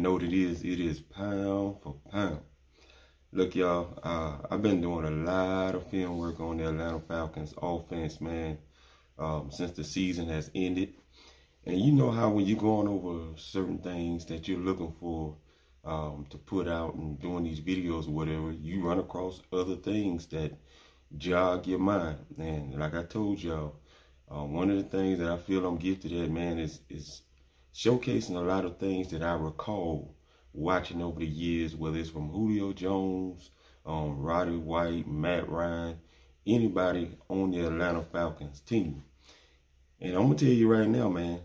know what it is. It is pound for pound. Look, y'all, uh, I've been doing a lot of film work on the Atlanta Falcons offense, man, um, since the season has ended. And you know how when you're going over certain things that you're looking for um, to put out and doing these videos or whatever, you run across other things that jog your mind. And like I told y'all, uh, one of the things that I feel I'm gifted at, man, is is showcasing a lot of things that I recall watching over the years, whether it's from Julio Jones, um, Roddy White, Matt Ryan, anybody on the Atlanta Falcons team. And I'm gonna tell you right now, man,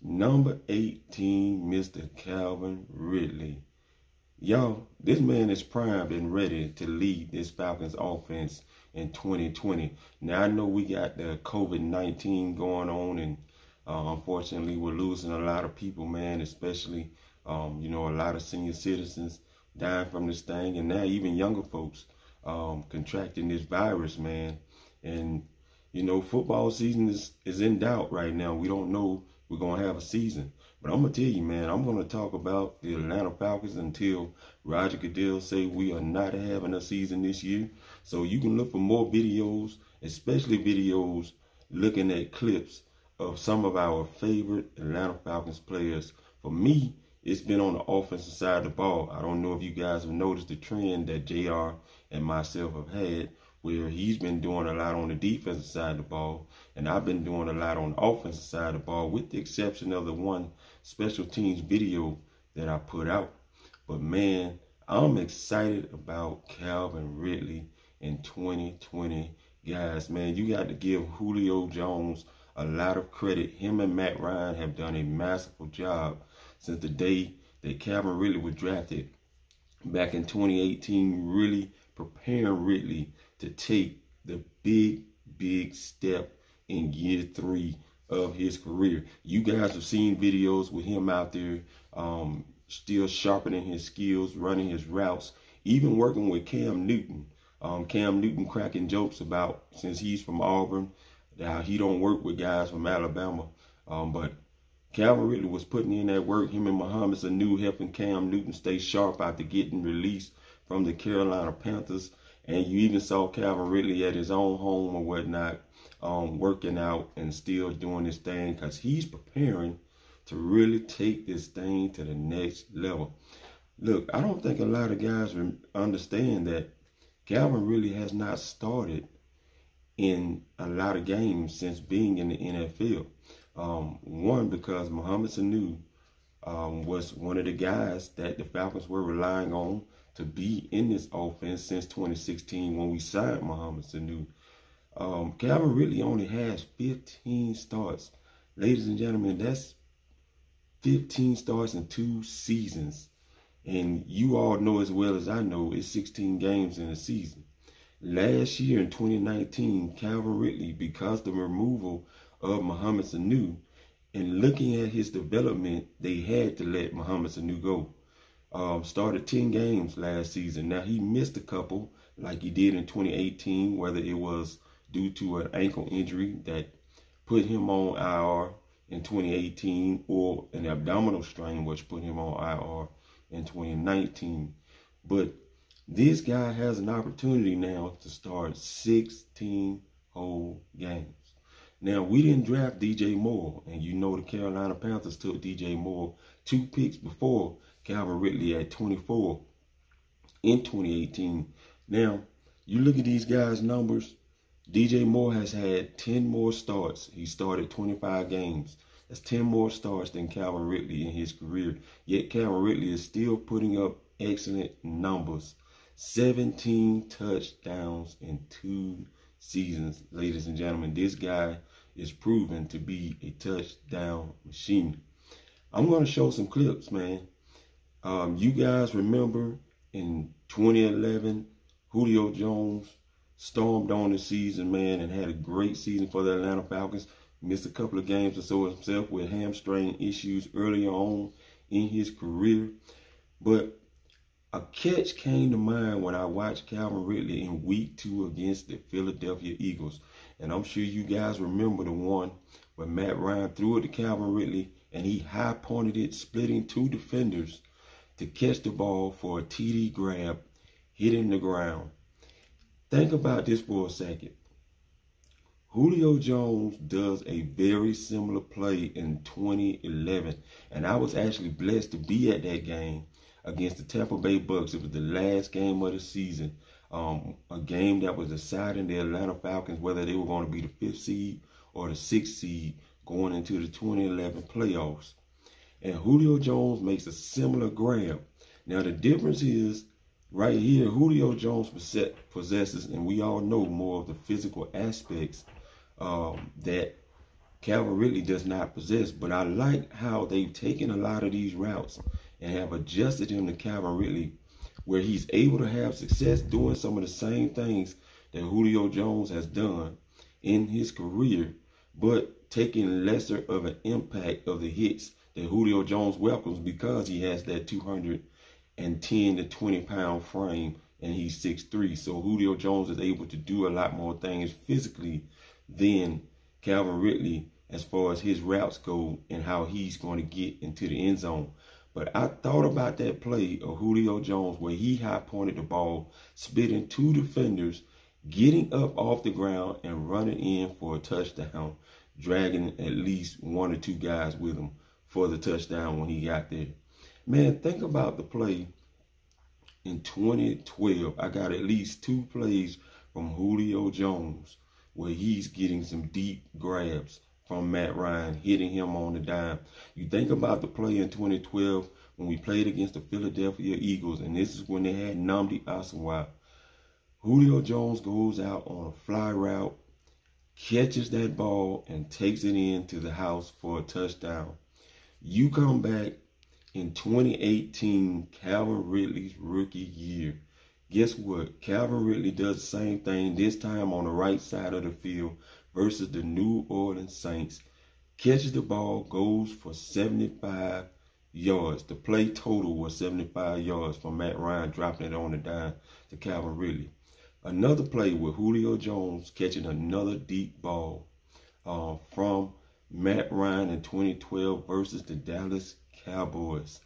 number 18, Mr. Calvin Ridley. Y'all, this man is primed and ready to lead this Falcons offense in 2020. Now I know we got the COVID-19 going on and uh, unfortunately we're losing a lot of people, man, especially, um, you know, a lot of senior citizens dying from this thing and now even younger folks um, contracting this virus, man. And, you know, football season is, is in doubt right now. We don't know we're going to have a season. But I'm going to tell you, man, I'm going to talk about the Atlanta Falcons until Roger Goodell say we are not having a season this year. So you can look for more videos, especially videos looking at clips of some of our favorite Atlanta Falcons players. For me, it's been on the offensive side of the ball. I don't know if you guys have noticed the trend that JR and myself have had where he's been doing a lot on the defensive side of the ball, and I've been doing a lot on the offensive side of the ball, with the exception of the one special teams video that I put out. But man, I'm excited about Calvin Ridley in 2020. Guys, man, you got to give Julio Jones a lot of credit. Him and Matt Ryan have done a masterful job since the day that Calvin Ridley was drafted back in 2018, really preparing Ridley to take the big, big step in year three of his career. You guys have seen videos with him out there um, still sharpening his skills, running his routes, even working with Cam Newton. Um, Cam Newton cracking jokes about since he's from Auburn, that he don't work with guys from Alabama. Um, but Calvin Ridley was putting in that work. Him and Mohamed Sanu helping Cam Newton stay sharp after getting released from the Carolina Panthers. And you even saw Calvin Ridley at his own home or whatnot, um, working out and still doing his thing because he's preparing to really take this thing to the next level. Look, I don't think a lot of guys understand that Calvin really has not started in a lot of games since being in the NFL. Um, one, because Mohamed Sanu um, was one of the guys that the Falcons were relying on to be in this offense since 2016 when we signed Mohamed Sanu. Um, Calvin really only has 15 starts. Ladies and gentlemen, that's 15 starts in two seasons. And you all know as well as I know, it's 16 games in a season. Last year in 2019, Calvin Ridley, because the removal of Mohamed Sanu, and looking at his development, they had to let Mohamed Sanu go. Um, started 10 games last season. Now, he missed a couple like he did in 2018, whether it was due to an ankle injury that put him on IR in 2018 or an abdominal strain which put him on IR in 2019. But this guy has an opportunity now to start 16 whole games. Now, we didn't draft DJ Moore, and you know the Carolina Panthers took DJ Moore two picks before Calvin Ridley at 24 in 2018. Now, you look at these guys' numbers, DJ Moore has had 10 more starts. He started 25 games. That's 10 more starts than Calvin Ridley in his career. Yet Calvin Ridley is still putting up excellent numbers. 17 touchdowns in two seasons. Ladies and gentlemen, this guy is proven to be a touchdown machine. I'm going to show some clips, man. Um, you guys remember in 2011, Julio Jones stormed on the season, man, and had a great season for the Atlanta Falcons. Missed a couple of games or so himself with hamstring issues earlier on in his career. But a catch came to mind when I watched Calvin Ridley in week two against the Philadelphia Eagles. And I'm sure you guys remember the one where Matt Ryan threw it to Calvin Ridley and he high pointed it, splitting two defenders to catch the ball for a TD grab, hitting the ground. Think about this for a second. Julio Jones does a very similar play in 2011, and I was actually blessed to be at that game against the Tampa Bay Bucks. It was the last game of the season, um, a game that was deciding the Atlanta Falcons whether they were going to be the fifth seed or the sixth seed going into the 2011 playoffs. And Julio Jones makes a similar grab. Now the difference is right here, Julio Jones possesses, and we all know more of the physical aspects um, that Calvin Ridley does not possess. But I like how they've taken a lot of these routes and have adjusted him to Calvin Ridley, where he's able to have success doing some of the same things that Julio Jones has done in his career, but taking lesser of an impact of the hits that Julio Jones welcomes because he has that 210 to 20 pound frame and he's 6'3. So Julio Jones is able to do a lot more things physically than Calvin Ridley as far as his routes go and how he's going to get into the end zone. But I thought about that play of Julio Jones where he high pointed the ball, spitting two defenders, getting up off the ground and running in for a touchdown, dragging at least one or two guys with him for the touchdown when he got there. Man, think about the play in 2012. I got at least two plays from Julio Jones where he's getting some deep grabs from Matt Ryan, hitting him on the dime. You think about the play in 2012 when we played against the Philadelphia Eagles, and this is when they had Nnamdi Asomugha. Julio Jones goes out on a fly route, catches that ball, and takes it into the house for a touchdown. You come back in 2018, Calvin Ridley's rookie year Guess what? Calvin Ridley does the same thing, this time on the right side of the field versus the New Orleans Saints. Catches the ball, goes for 75 yards. The play total was 75 yards from Matt Ryan dropping it on the dime to Calvin Ridley. Another play with Julio Jones catching another deep ball uh, from Matt Ryan in 2012 versus the Dallas Cowboys.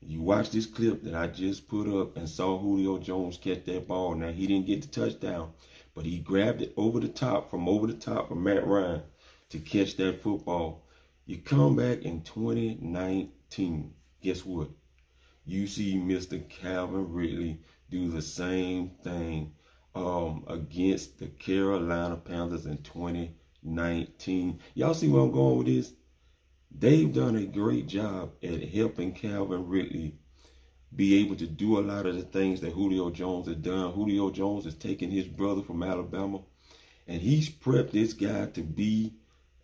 You watch this clip that I just put up and saw Julio Jones catch that ball. Now, he didn't get the touchdown, but he grabbed it over the top, from over the top of Matt Ryan to catch that football. You come back in 2019. Guess what? You see Mr. Calvin Ridley do the same thing um, against the Carolina Panthers in 2019. Y'all see where I'm going with this? They've done a great job at helping Calvin Ridley be able to do a lot of the things that Julio Jones has done. Julio Jones has taken his brother from Alabama and he's prepped this guy to be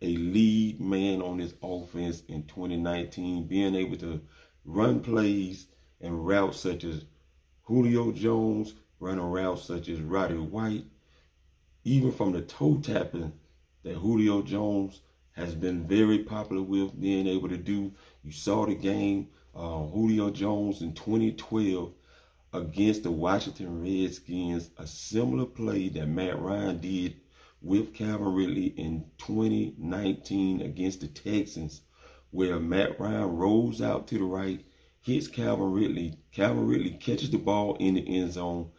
a lead man on this offense in 2019, being able to run plays and routes such as Julio Jones, running routes such as Roddy White, even from the toe tapping that Julio Jones has been very popular with being able to do. You saw the game, uh, Julio Jones in 2012 against the Washington Redskins, a similar play that Matt Ryan did with Calvin Ridley in 2019 against the Texans, where Matt Ryan rolls out to the right, hits Calvin Ridley. Calvin Ridley catches the ball in the end zone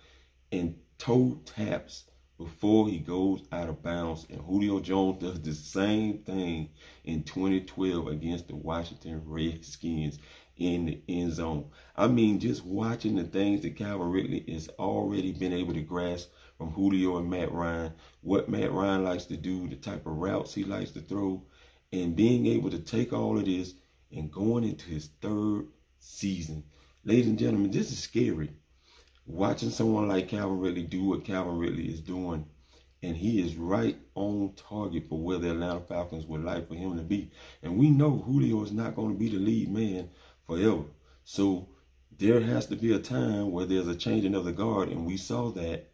and toe taps before he goes out of bounds. And Julio Jones does the same thing in 2012 against the Washington Redskins in the end zone. I mean, just watching the things that Calvin Ridley has already been able to grasp from Julio and Matt Ryan, what Matt Ryan likes to do, the type of routes he likes to throw, and being able to take all of this and going into his third season. Ladies and gentlemen, this is scary watching someone like Calvin Ridley do what Calvin Ridley is doing, and he is right on target for where the Atlanta Falcons would like for him to be. And we know Julio is not going to be the lead man forever. So there has to be a time where there's a changing of the guard, and we saw that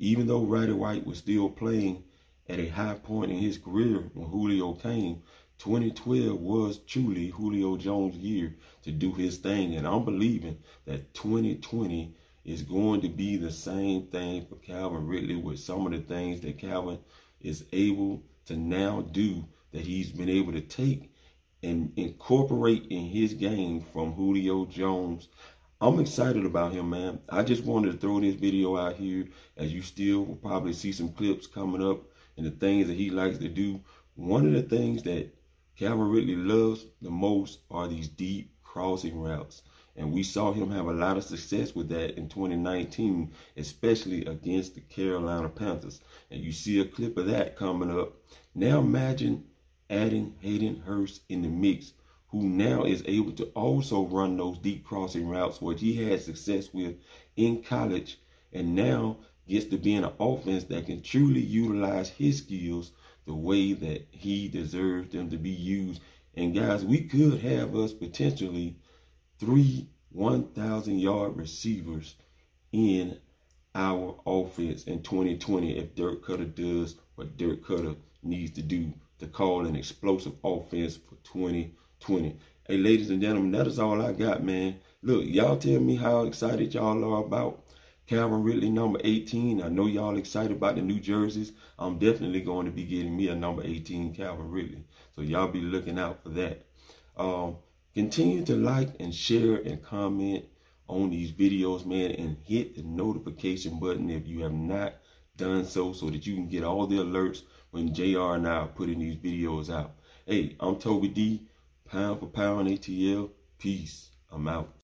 even though Roddy White was still playing at a high point in his career when Julio came, 2012 was truly Julio Jones' year to do his thing. And I'm believing that 2020 is going to be the same thing for Calvin Ridley with some of the things that Calvin is able to now do that he's been able to take and incorporate in his game from Julio Jones. I'm excited about him, man. I just wanted to throw this video out here as you still will probably see some clips coming up and the things that he likes to do. One of the things that Calvin Ridley loves the most are these deep crossing routes. And we saw him have a lot of success with that in 2019, especially against the Carolina Panthers. And you see a clip of that coming up. Now imagine adding Hayden Hurst in the mix, who now is able to also run those deep crossing routes, which he had success with in college, and now gets to be in an offense that can truly utilize his skills the way that he deserves them to be used. And guys, we could have us potentially three 1,000 yard receivers in our offense in 2020 if Dirk Koetter does what Dirk Koetter needs to do to call an explosive offense for 2020. Hey, ladies and gentlemen, that is all I got, man. Look, y'all tell me how excited y'all are about Calvin Ridley, number 18. I know y'all excited about the new jerseys. I'm definitely going to be getting me a number 18 Calvin Ridley. So y'all be looking out for that. Um, continue to like and share and comment on these videos, man, and hit the notification button if you have not done so so that you can get all the alerts when JR and I are putting these videos out. Hey, I'm Toby D, pound for pound ATL. Peace. I'm out.